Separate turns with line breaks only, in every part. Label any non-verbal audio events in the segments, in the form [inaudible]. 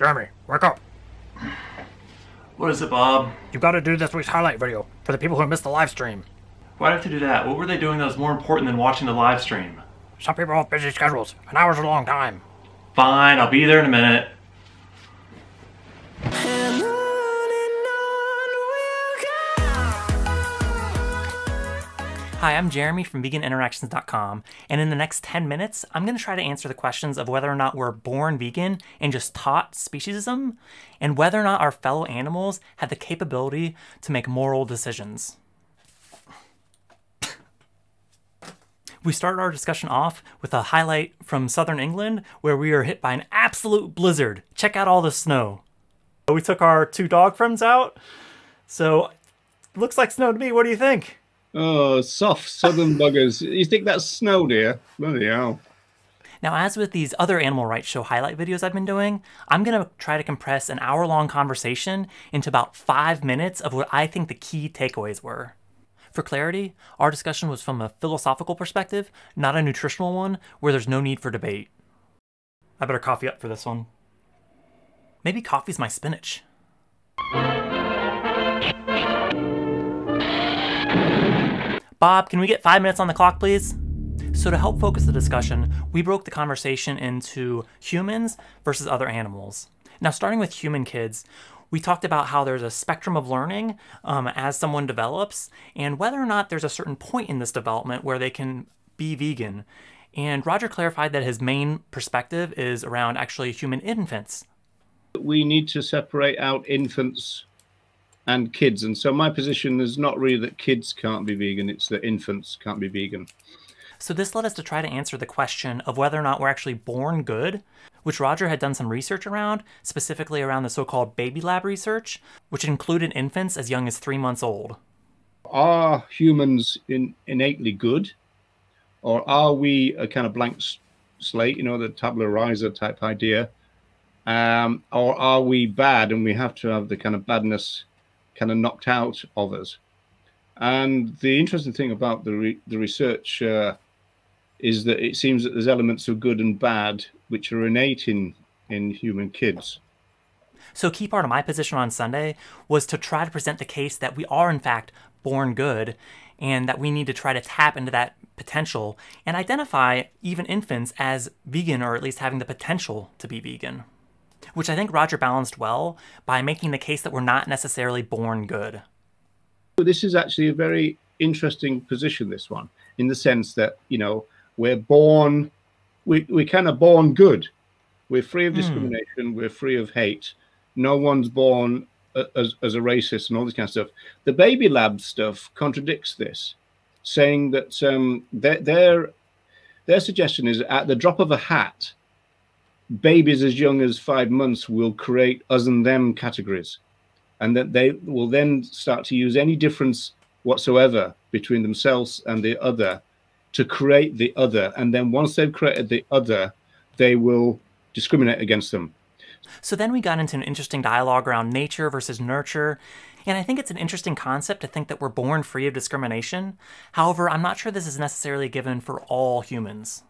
Jeremy, wake up.
What is it, Bob?
You gotta do this week's highlight video for the people who missed the live stream.
Why'd I have to do that? What were they doing that was more important than watching the live stream?
Some people have busy schedules. An hour's a long time.
Fine, I'll be there in a minute.
Hi, I'm Jeremy from veganinteractions.com, and in the next 10 minutes, I'm going to try to answer the questions of whether or not we're born vegan and just taught speciesism, and whether or not our fellow animals have the capability to make moral decisions. [coughs] We started our discussion off with a highlight from southern England where we were hit by an absolute blizzard. Check out all the snow. We took our two dog friends out, so looks like snow to me. What do you think?
Oh, soft southern buggers. You think that's snow, dear? Bloody hell.
Now, as with these other animal rights show highlight videos I've been doing, I'm going to try to compress an hour long conversation into about five minutes of what I think the key takeaways were. For clarity, our discussion was from a philosophical perspective, not a nutritional one where there's no need for debate. I better coffee up for this one. Maybe coffee's my spinach. Bob, can we get five minutes on the clock, please? So, to help focus the discussion, we broke the conversation into humans versus other animals. Now, starting with human kids, we talked about how there's a spectrum of learning um, as someone develops, and whether or not there's a certain point in this development where they can be vegan. And Roger clarified that his main perspective is around actually human infants.
We need to separate out infants and kids. And so my position is not really that kids can't be vegan, it's that infants can't be vegan.
So this led us to try to answer the question of whether or not we're actually born good, which Roger had done some research around, specifically around the so-called baby lab research, which included infants as young as three months old.
Are humans in, innately good, or are we a kind of blank slate, you know, the tabula rasa type idea, um, or are we bad and we have to have the kind of badness kind of knocked out of us. And the interesting thing about the re the research uh, is that it seems that there's elements of good and bad which are innate in in human kids.
So, a key part of my position on Sunday was to try to present the case that we are, in fact, born good and that we need to try to tap into that potential and identify even infants as vegan or at least having the potential to be vegan which I think Roger balanced well by making the case that we're not necessarily born good.
This is actually a very interesting position, this one, in the sense that, you know, we're born, we, we're kind of born good. We're free of hmm. discrimination, mm. we're free of hate. No one's born as, as a racist and all this kind of stuff. The baby lab stuff contradicts this, saying that um, their, their, their suggestion is at the drop of a hat, babies as young as five months will create us and them categories and that they will then start to use any difference whatsoever between themselves and the other to create the other and then once they've created the other they will discriminate against them
so then we got into an interesting dialogue around nature versus nurture and I think it's an interesting concept to think that we're born free of discrimination. However, I'm not sure this is necessarily given for all humans.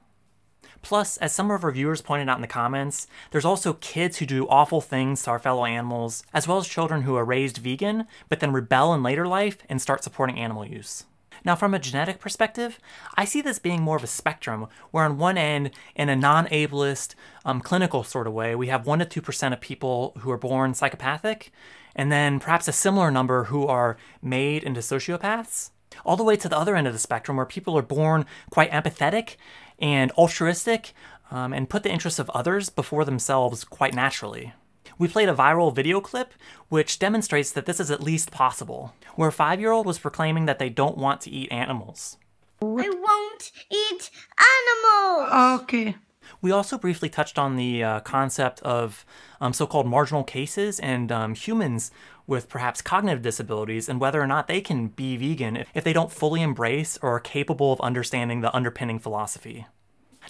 Plus, as some of our viewers pointed out in the comments, there's also kids who do awful things to our fellow animals, as well as children who are raised vegan, but then rebel in later life and start supporting animal use. Now, from a genetic perspective, I see this being more of a spectrum, where on one end, in a non-ableist, um, clinical sort of way, we have 1% to 2% of people who are born psychopathic, and then perhaps a similar number who are made into sociopaths all the way to the other end of the spectrum where people are born quite empathetic and altruistic um, and put the interests of others before themselves quite naturally. We played a viral video clip which demonstrates that this is at least possible, where a five year old was proclaiming that they don't want to eat animals.
I won't eat animals!
Okay.
We also briefly touched on the uh, concept of um, so called marginal cases and um, humans with perhaps cognitive disabilities and whether or not they can be vegan if they don't fully embrace or are capable of understanding the underpinning philosophy.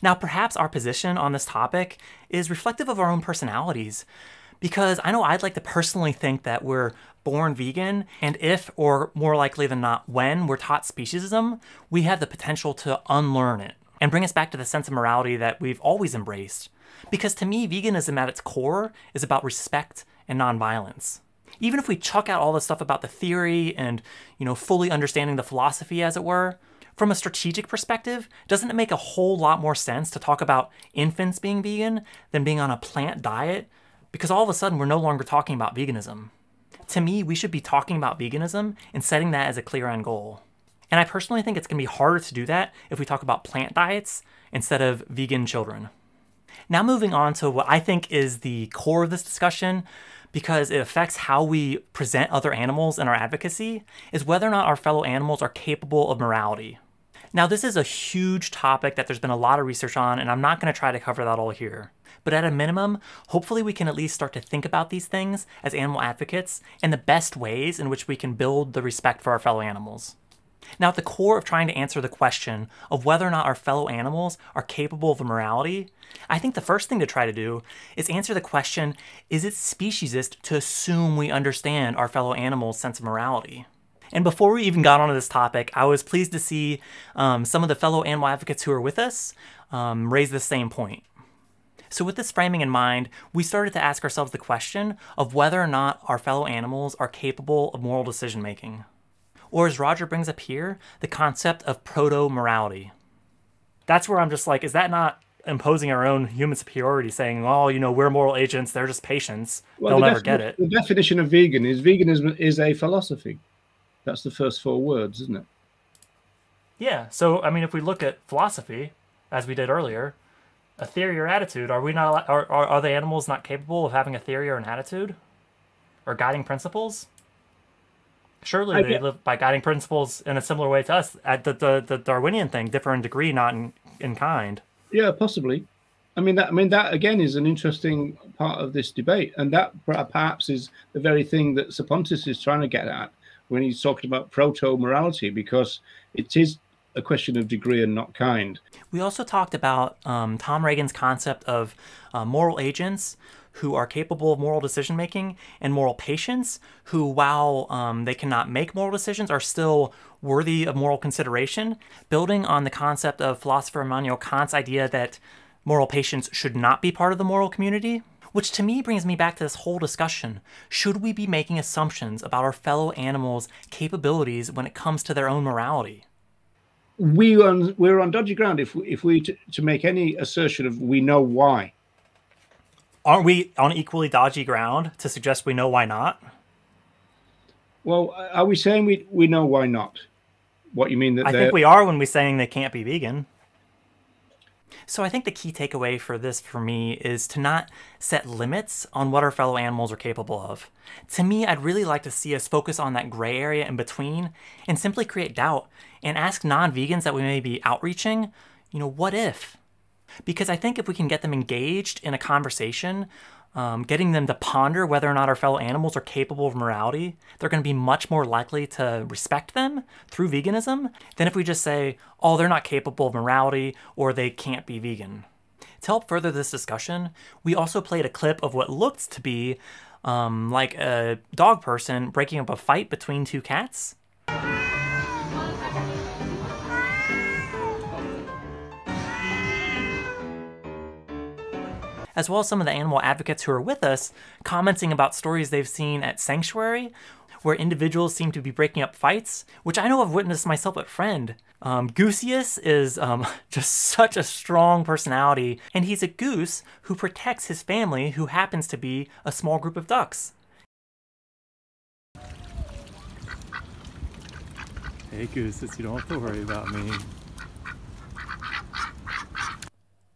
Now, perhaps our position on this topic is reflective of our own personalities, because I know I'd like to personally think that we're born vegan, and if, or more likely than not, when we're taught speciesism, we have the potential to unlearn it and bring us back to the sense of morality that we've always embraced. Because to me, veganism at its core is about respect and nonviolence. Even if we chuck out all the stuff about the theory and, you know, fully understanding the philosophy, as it were, from a strategic perspective, doesn't it make a whole lot more sense to talk about infants being vegan than being on a plant diet? Because all of a sudden, we're no longer talking about veganism. To me, we should be talking about veganism and setting that as a clear end goal. And I personally think it's going to be harder to do that if we talk about plant diets instead of vegan children. Now, moving on to what I think is the core of this discussion, because it affects how we present other animals in our advocacy, is whether or not our fellow animals are capable of morality. Now, this is a huge topic that there's been a lot of research on, and I'm not going to try to cover that all here. But at a minimum, hopefully we can at least start to think about these things as animal advocates and the best ways in which we can build the respect for our fellow animals. Now, at the core of trying to answer the question of whether or not our fellow animals are capable of morality, I think the first thing to try to do is answer the question is it speciesist to assume we understand our fellow animals' sense of morality? And before we even got onto this topic, I was pleased to see um, some of the fellow animal advocates who are with us um, raise the same point. So, with this framing in mind, we started to ask ourselves the question of whether or not our fellow animals are capable of moral decision making. Or, as Roger brings up here, the concept of proto morality. That's where I'm just like, is that not imposing our own human superiority, saying, "Oh, you know, we're moral agents; they're just patients; well, they'll the never get it."
The definition of vegan is veganism is a philosophy. That's the first four words, isn't it?
Yeah. So, I mean, if we look at philosophy, as we did earlier, a theory or attitude, are we not? Are are, are the animals not capable of having a theory or an attitude, or guiding principles? Surely I they get... live by guiding principles in a similar way to us. At the, the, the Darwinian thing, differ in degree, not in, in kind.
Yeah, possibly. I mean that. I mean that again is an interesting part of this debate, and that perhaps is the very thing that Sapontzis is trying to get at when he's talking about proto morality, because it is a question of degree and not kind.
We also talked about um, Tom Regan's concept of uh, moral agents who are capable of moral decision making, and moral patients, who, while um, they cannot make moral decisions, are still worthy of moral consideration, building on the concept of philosopher Immanuel Kant's idea that moral patients should not be part of the moral community. Which to me brings me back to this whole discussion. Should we be making assumptions about our fellow animals' capabilities when it comes to their own morality?
We on, we're on dodgy ground if if we to, to make any assertion of we know why
aren't we on equally dodgy ground to suggest we know why not?
Well, are we saying we we know why not? What you mean that
I think we are when we're saying they can't be vegan. So I think the key takeaway for this for me is to not set limits on what our fellow animals are capable of. To me, I'd really like to see us focus on that gray area in between and simply create doubt and ask non-vegans that we may be outreaching, you know, what if? Because I think if we can get them engaged in a conversation, um, getting them to ponder whether or not our fellow animals are capable of morality, they're going to be much more likely to respect them through veganism than if we just say, oh, they're not capable of morality or they can't be vegan. To help further this discussion, we also played a clip of what looked to be um, like a dog person breaking up a fight between two cats. As well as some of the animal advocates who are with us, commenting about stories they've seen at Sanctuary, where individuals seem to be breaking up fights, which I know I've witnessed myself at Friend. Um, Goosius is um, [laughs] just such a strong personality, and he's a goose who protects his family, who happens to be a small group of ducks.
Hey Gooses, you don't have to worry about me.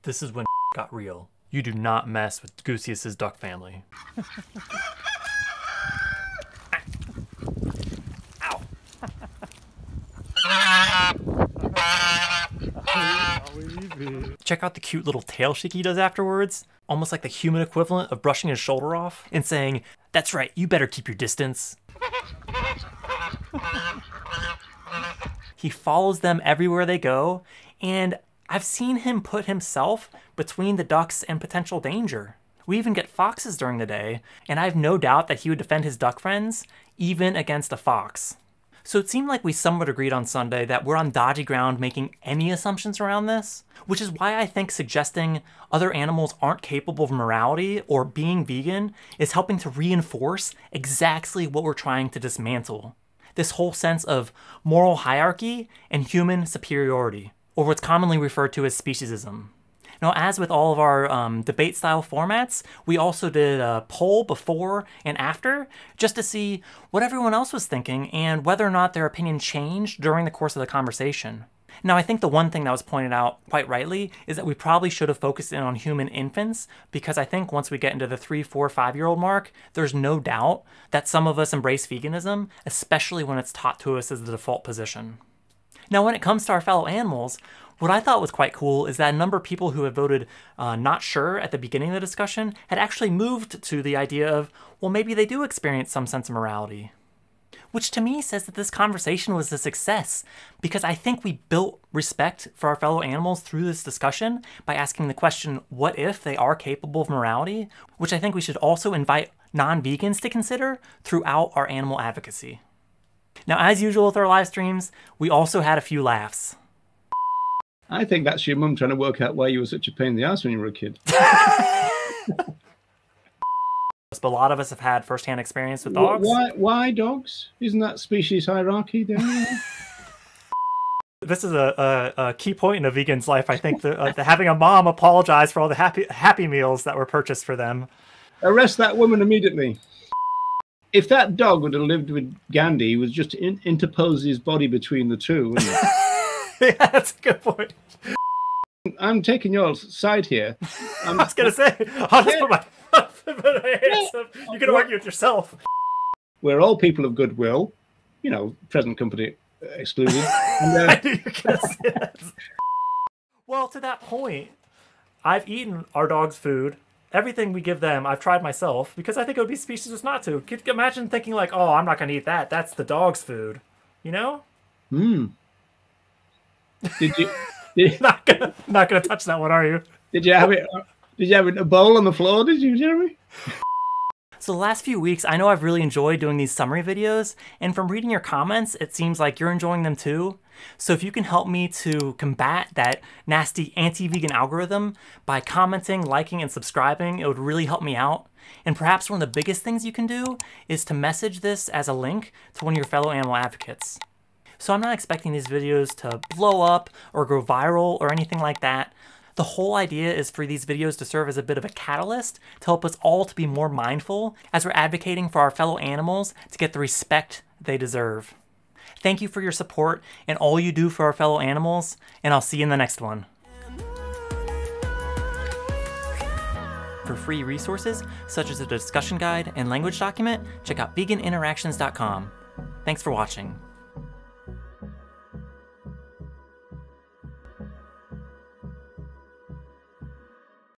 This is when [laughs] got real. You do not mess with Goosius's duck family. Ow. Check out the cute little tail shake he does afterwards. Almost like the human equivalent of brushing his shoulder off and saying, That's right, you better keep your distance. he follows them everywhere they go, and I've seen him put himself between the ducks and potential danger. We even get foxes during the day, and I have no doubt that he would defend his duck friends even against a fox. So it seemed like we somewhat agreed on Sunday that we're on dodgy ground making any assumptions around this, which is why I think suggesting other animals aren't capable of morality or being vegan is helping to reinforce exactly what we're trying to dismantle. This whole sense of moral hierarchy and human superiority, or what's commonly referred to as speciesism. Now, as with all of our um, debate style formats, we also did a poll before and after just to see what everyone else was thinking and whether or not their opinion changed during the course of the conversation. Now, I think the one thing that was pointed out quite rightly is that we probably should have focused in on human infants because I think once we get into the three, four, five year old mark, there's no doubt that some of us embrace veganism, especially when it's taught to us as the default position. Now, when it comes to our fellow animals, what I thought was quite cool is that a number of people who had voted uh, not sure at the beginning of the discussion had actually moved to the idea of, well, maybe they do experience some sense of morality. Which to me says that this conversation was a success because I think we built respect for our fellow animals through this discussion by asking the question, what if they are capable of morality? Which I think we should also invite non vegans to consider throughout our animal advocacy. Now, as usual with our live streams, we also had a few laughs.
I think that's your mum trying to work out why you were such a pain in the ass when you were a kid. [laughs]
But a lot of us have had firsthand experience with dogs.
Why? Why dogs? Isn't that species hierarchy there? [laughs]
this is a, a, a, key point in a vegan's life. I think the, uh, the having a mom apologize for all the happy happy meals that were purchased for them.
Arrest that woman immediately. If that dog would have lived with Gandhi, he would just in, interpose his body between the two. [laughs]
yeah, that's a good point.
I'm taking your side here. [laughs]
I'm, I was gonna say, I'll just put my, put my hands up. You can argue it yourself.
We're all people of goodwill, you know, present company excluded. And, uh, [laughs]
I knew you say that. Well, to that point, I've eaten our dog's food. Everything we give them, I've tried myself because I think it would be specious not to. Could you imagine thinking like, "Oh, I'm not gonna eat that. That's the dog's food," you know?
Hmm. Did you? [laughs] Did,
not gonna not gonna touch that one, are you?
did you have it? Did you have it in a bowl on the floor? Did you, Jeremy?
So the last few weeks, I know I've really enjoyed doing these summary videos, and from reading your comments, it seems like you're enjoying them too. So if you can help me to combat that nasty anti-vegan algorithm by commenting, liking, and subscribing, it would really help me out. And perhaps one of the biggest things you can do is to message this as a link to one of your fellow animal advocates. So I'm not expecting these videos to blow up or go viral or anything like that. The whole idea is for these videos to serve as a bit of a catalyst to help us all to be more mindful as we're advocating for our fellow animals to get the respect they deserve. Thank you for your support and all you do for our fellow animals, and I'll see you in the next one. For free resources, such as a discussion guide and language document, check out veganinteractions.com. Thanks for watching.